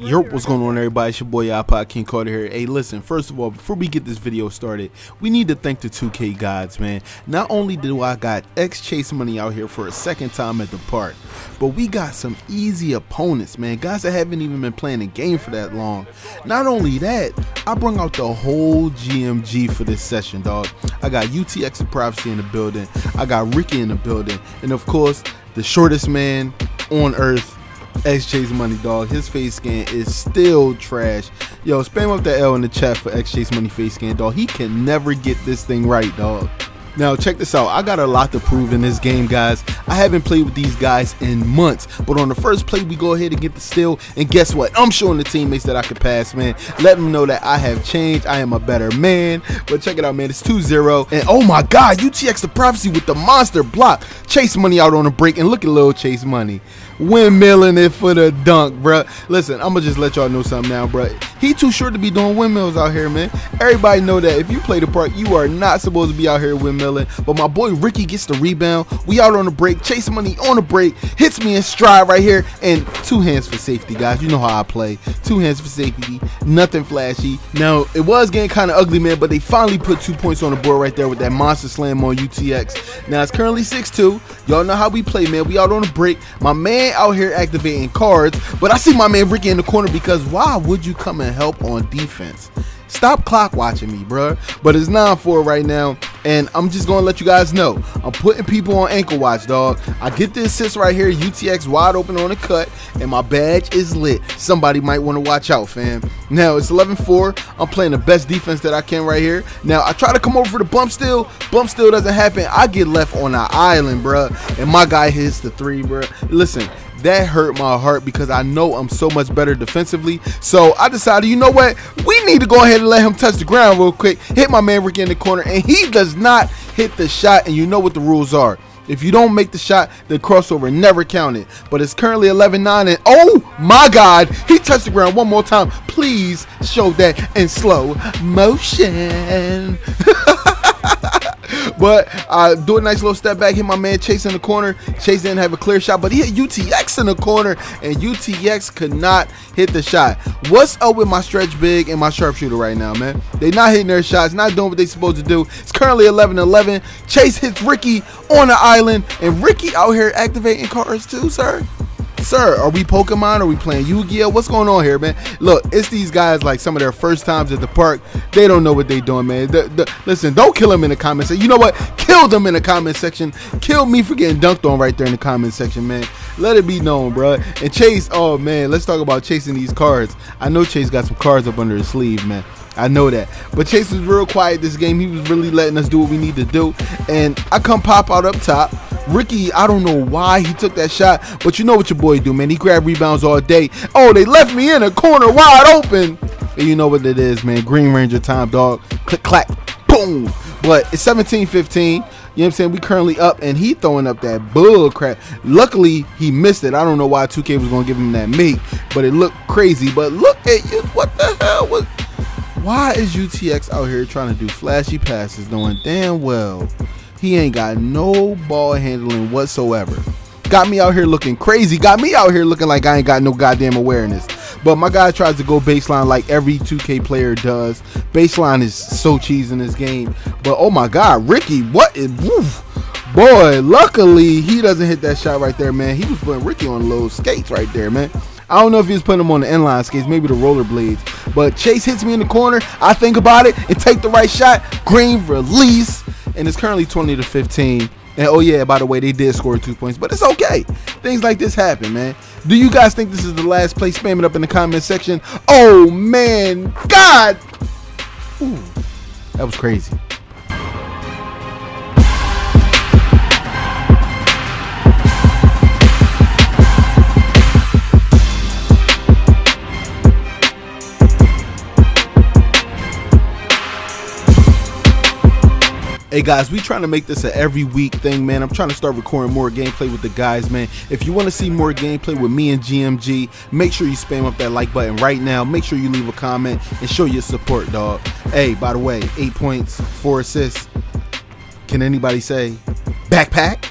Yo, what's going on everybody? It's your boy iPod King Carter here. Hey, listen, first of all, before we get this video started, we need to thank the 2K gods, man. Not only do I got X Chase Money out here for a second time at the park, but we got some easy opponents, man. Guys that haven't even been playing the game for that long. Not only that, I brought out the whole GMG for this session, dog. I got UTX and Prophecy in the building. I got Ricky in the building. And of course, the shortest man on earth, X Chase Money Dog. His face scan is still trash. Yo, spam up the L in the chat for X Chase Money face scan, dog. He can never get this thing right, dog. Now, check this out. I got a lot to prove in this game, guys. I haven't played with these guys in months, but on the first play, we go ahead and get the steal. And guess what? I'm showing the teammates that I can pass, man. Let them know that I have changed. I am a better man. But check it out, man. It's 2-0. And oh my God, UTX the prophecy with the monster block. Chase money out on a break. And look at little Chase money windmilling it for the dunk, bruh. Listen, I'm gonna just let y'all know something now, bruh. He too short to be doing windmills out here, man. Everybody know that if you play the part, you are not supposed to be out here windmilling. But my boy Ricky gets the rebound. We out on the break, chasing money on the break, hits me in stride right here, and two hands for safety, guys. You know how I play. Two hands for safety, nothing flashy. Now it was getting kind of ugly, man, but they finally put two points on the board right there with that monster slam on UTX. Now it's currently 6-2. Y'all know how we play, man. We out on the break. My man out here activating cards, but I see my man Ricky in the corner because why would you come and help on defense? Stop clock watching me, bruh. But it's 9-4 right now, and I'm just gonna let you guys know. I'm putting people on ankle watch, dog. I get the assist right here, UTX wide open on the cut, and my badge is lit. Somebody might want to watch out, fam. Now it's 11-4. I'm playing the best defense that I can right here. Now I try to come over for the bump steal. Bump steal doesn't happen. I get left on an island, bruh, and my guy hits the three, bruh. Listen, that hurt my heart because I know I'm so much better defensively. So I decided, you know what? We need to go ahead and let him touch the ground real quick. Hit my man Ricky in the corner, and he does not hit the shot. And you know what the rules are. If you don't make the shot, the crossover never counted. But it's currently 11-9, and oh my God, he touched the ground one more time. Please show that in slow motion. But do a nice little step back, hit my man Chase in the corner. Chase didn't have a clear shot, but he hit UTX in the corner, and UTX could not hit the shot. What's up with my stretch big and my sharpshooter right now, man? They not hitting their shots, not doing what they supposed to do. It's currently 11-11. Chase hits Ricky on the island, and Ricky out here activating cars too, sir sir, are we Pokemon? Are we playing Yu-Gi-Oh? What's going on here, man? Look, it's these guys like some of their first times at the park. They don't know what they doing, man. The, the, listen, don't kill them in the comment section. You know what? Kill them in the comment section. Kill me for getting dunked on right there in the comment section, man. Let it be known, bro. And Chase, oh man, let's talk about chasing these cards. I know Chase got some cards up under his sleeve, man. I know that. But Chase was real quiet this game. He was really letting us do what we need to do. And I come pop out up top. Ricky, I don't know why he took that shot, but you know what your boy do, man. He grabbed rebounds all day. Oh, they left me in a corner wide open. And you know what it is, man. Green Ranger time, dog. Click, clack, boom. But it's 17-15. You know what I'm saying? We currently up, and he throwing up that bull crap. Luckily, he missed it. I don't know why 2K was going to give him that meat, but it looked crazy. But look at you. What the hell was... Why is UTX out here trying to do flashy passes knowing damn well he ain't got no ball handling whatsoever. Got me out here looking crazy. Got me out here looking like I ain't got no goddamn awareness. But my guy tries to go baseline like every 2K player does. Baseline is so cheese in this game. But oh my god, Ricky, what is woof. Boy, luckily he doesn't hit that shot right there, man. He was putting Ricky on low skates right there, man. I don't know if he was putting him on the inline skates, maybe the rollerblades. But Chase hits me in the corner. I think about it and take the right shot. Green release and it's currently 20 to 15. And oh yeah, by the way, they did score two points, but it's okay. Things like this happen, man. Do you guys think this is the last play? Spam it up in the comment section. Oh man, God! Ooh, that was crazy. Hey guys, we trying to make this an every week thing, man. I'm trying to start recording more gameplay with the guys, man. If you want to see more gameplay with me and GMG, make sure you spam up that like button right now. Make sure you leave a comment and show your support, dog. Hey, by the way, eight points, four assists. Can anybody say backpack?